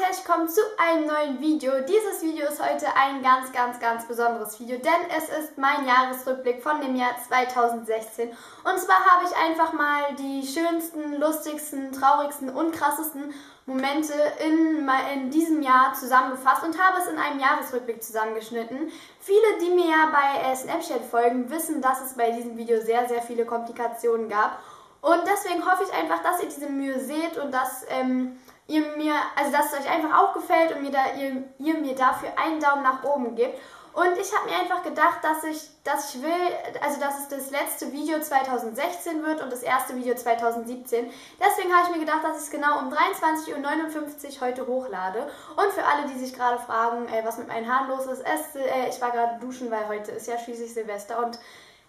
herzlich willkommen zu einem neuen Video. Dieses Video ist heute ein ganz, ganz, ganz besonderes Video, denn es ist mein Jahresrückblick von dem Jahr 2016. Und zwar habe ich einfach mal die schönsten, lustigsten, traurigsten und krassesten Momente in, in diesem Jahr zusammengefasst und habe es in einem Jahresrückblick zusammengeschnitten. Viele, die mir ja bei Snapchat folgen, wissen, dass es bei diesem Video sehr, sehr viele Komplikationen gab. Und deswegen hoffe ich einfach, dass ihr diese Mühe seht und dass ähm, ihr mir, also dass es euch einfach auch gefällt und mir da, ihr, ihr mir dafür einen Daumen nach oben gebt. Und ich habe mir einfach gedacht, dass ich, dass ich will, also dass es das letzte Video 2016 wird und das erste Video 2017. Deswegen habe ich mir gedacht, dass ich es genau um 23.59 Uhr heute hochlade. Und für alle, die sich gerade fragen, äh, was mit meinen Haaren los ist, es, äh, ich war gerade duschen, weil heute ist ja schließlich Silvester und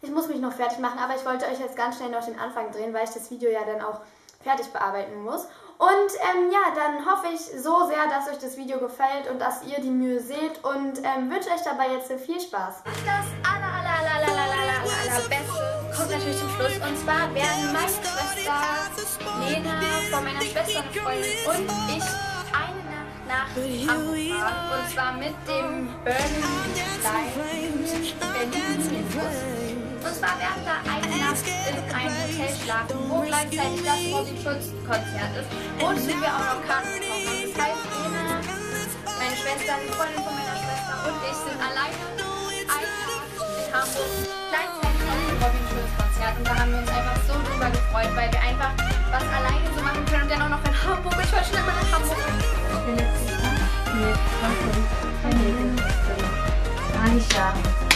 ich muss mich noch fertig machen, aber ich wollte euch jetzt ganz schnell noch den Anfang drehen, weil ich das Video ja dann auch fertig bearbeiten muss. Und ähm, ja, dann hoffe ich so sehr, dass euch das Video gefällt und dass ihr die Mühe seht und ähm, wünsche euch dabei jetzt viel Spaß. Das aller, aller, aller, aller, aller, aller, aller, allerbeste kommt natürlich zum Schluss. Und zwar werden meine Schwester Lena von meiner Schwester Freundin und ich eine Nacht fahren. Und zwar mit dem Berlin Line Berlin und zwar werden da eine schlafen, wo gleichzeitig das Robin Schulz Konzert ist. Und sind wir auch noch Karten bekommen. Das heißt, meine Schwester, die Freundin von meiner Schwester und ich sind alleine in Hamburg gleichzeitig auf dem Robin Schulz Konzert. Und da haben wir uns einfach so drüber gefreut, weil wir einfach was alleine so machen können und dann auch noch in Hamburg. Ich wollte schon immer nach Hamburg. Ich bin jetzt Nee, Frankfurt. Nee, Anisha.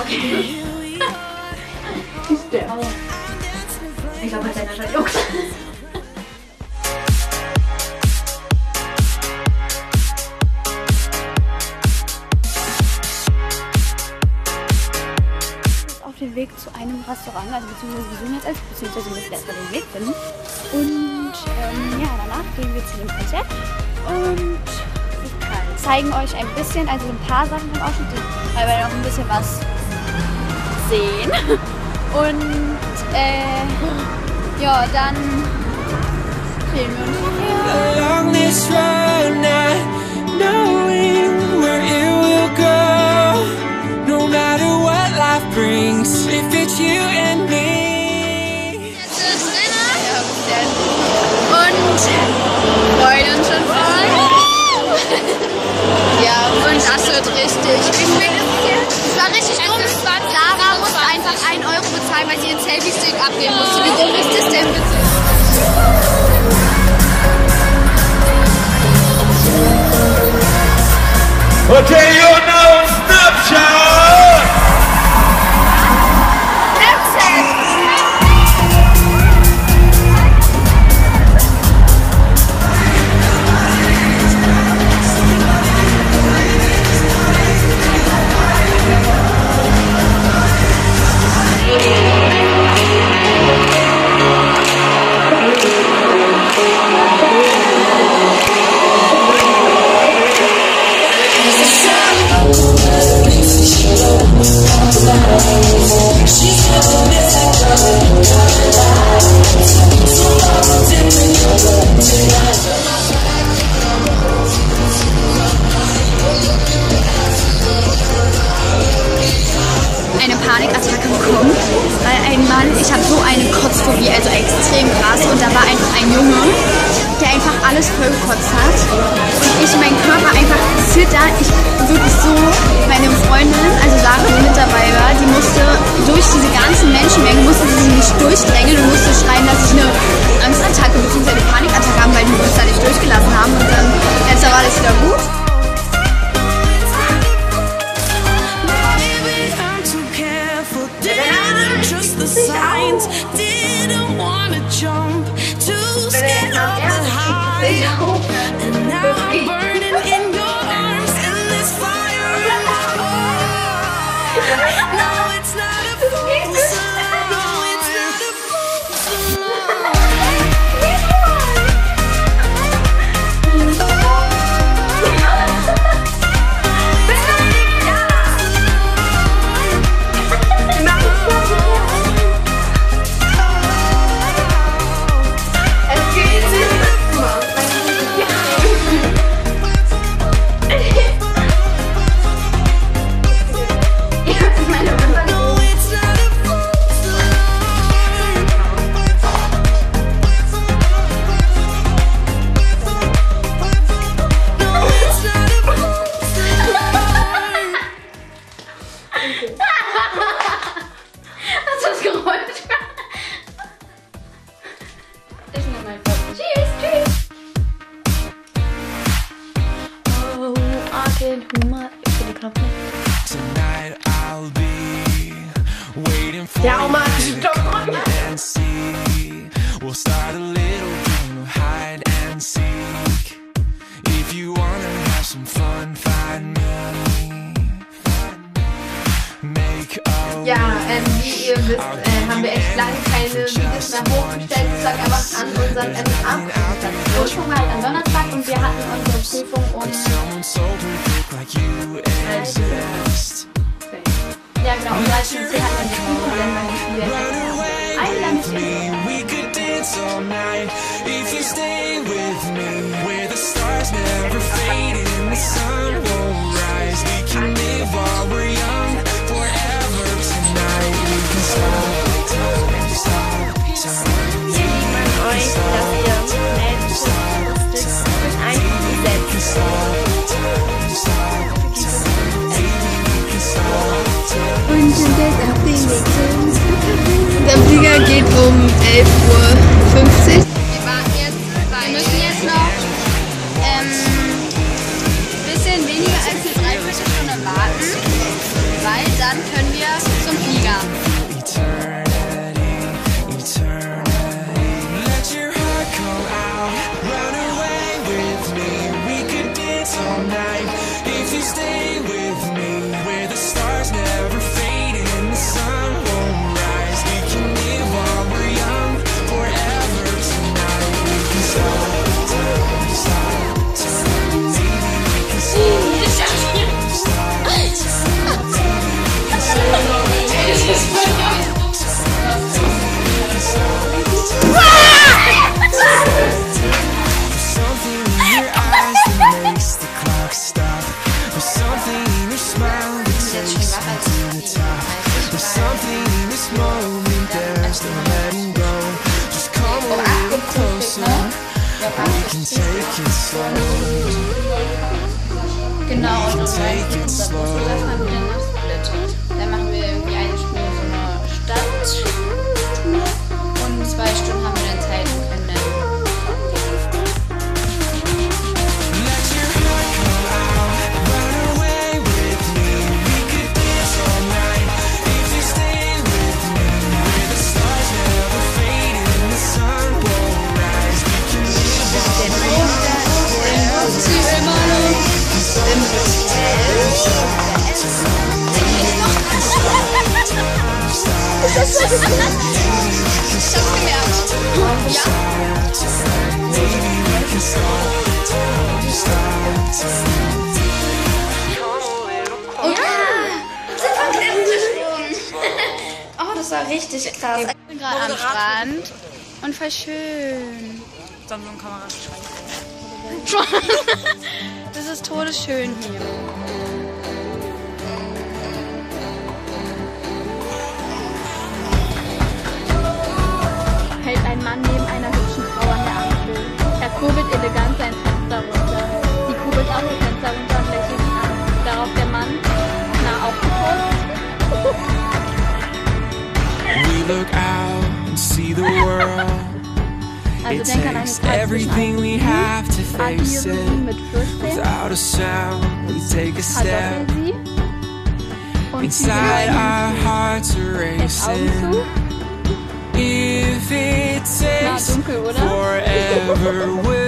Okay. Ich sterbe. Ich glaube, Weg zu einem Restaurant, also beziehungsweise wir suchen jetzt als, beziehungsweise müssen erstmal den Weg finden. Und ähm, ja, danach gehen wir zu dem Konzert und zeigen euch ein bisschen, also ein paar Sachen vom Ausschnitt, weil wir noch ein bisschen was sehen. Und äh, ja, dann sehen wir uns nachher. brings if it's you and me. Jetzt ist Dinner. Und freuen uns schon voll. ja, und das wird richtig. Viel ist es war richtig dumm. Sarah musste einfach 1 Euro bezahlen, weil sie ihren Selfie-Stick abgeben musste. Wie dumm ist das denn bitte? Okay, you're now on Snapchat! Durchdrängeln und musste schreien, dass ich eine Angstattacke bzw. eine Panikattacke habe, weil die uns da nicht durchgelassen haben. Und dann, jetzt war alles wieder gut. whom unserem Hof und stellt es lag einfach an unserem Essen ab. Die Prüfung halt am Donnerstag und wir hatten unsere Prüfung um. Ja, genau, um 13 Uhr die Prüfung, denn gespielt hat. Einladend. We can live while we're young forever tonight. We can stop. geht um 11 Uhr take it slow. Ich hab's gemerkt. Ja? Ja! Oh, das war richtig krass. Ich bin gerade am Strand und voll. Samsung-Kamera. Das ist todesschön hier. ein Mann neben einer hübschen Frau an der Ampel. Er kurbelt elegant sein Fenster runter. Sie kurbelt auch ihr Fenster runter und lächelt ihn an. Darauf der Mann, na aufgepasst. We look out and see the world. Also denk an eine Zeit we have to face it. mit 14. Without a sound, we take a step. Inside our hearts are racing. if it forever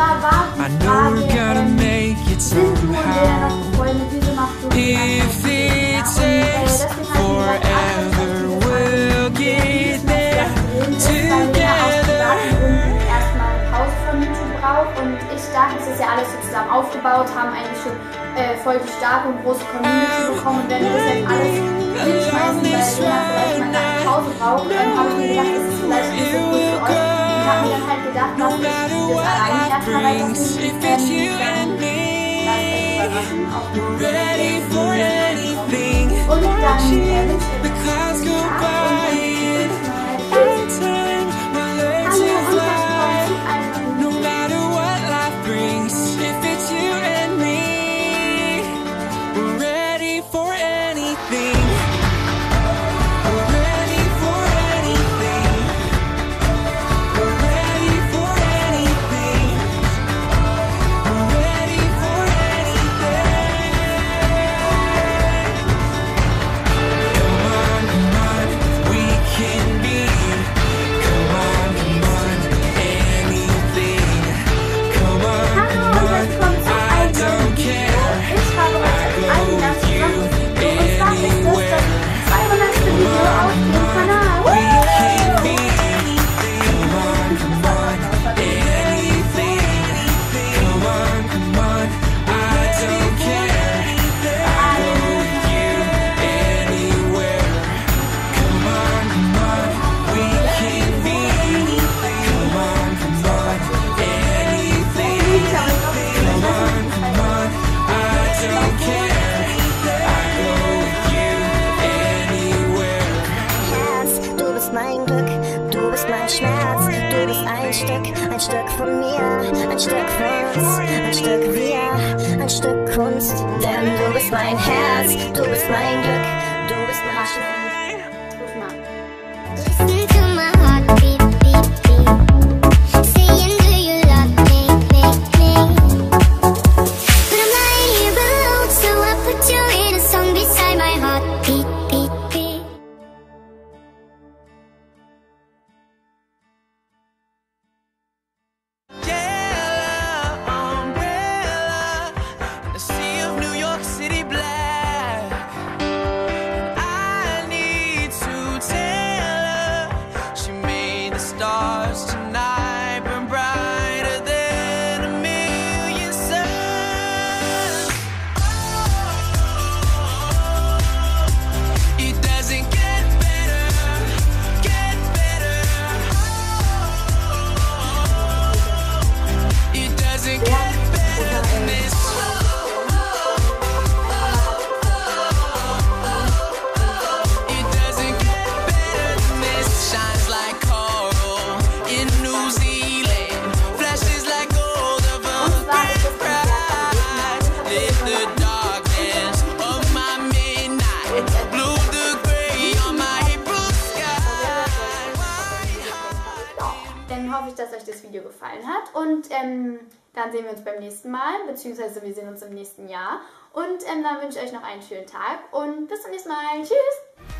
da war die Frage, ähm, bist du und der noch Freunde, wieso machst du das? If it takes forever, we'll get there together. Erstmal Hausvermietung braucht und ich dachte, es ist ja alles so zusammen aufgebaut, haben eigentlich schon äh, voll die starke und große Community bekommen und werden das jetzt alles hinschmeißen, weil jemand vielleicht mal eine Pause braucht. Dann habe ich mir gedacht, das ist vielleicht nicht so gut für euch. Und habe mir dann halt gedacht, dass ich das alleine brings. If it's you and me, ready for anything. Stück, ein Stück von mir, ein Stück von uns, ein Stück wir, ein Stück Kunst. Denn du bist mein Herz, du bist mein Glück, du bist mein Schmerz. Und ähm, dann sehen wir uns beim nächsten Mal, beziehungsweise wir sehen uns im nächsten Jahr. Und ähm, dann wünsche ich euch noch einen schönen Tag und bis zum nächsten Mal. Tschüss!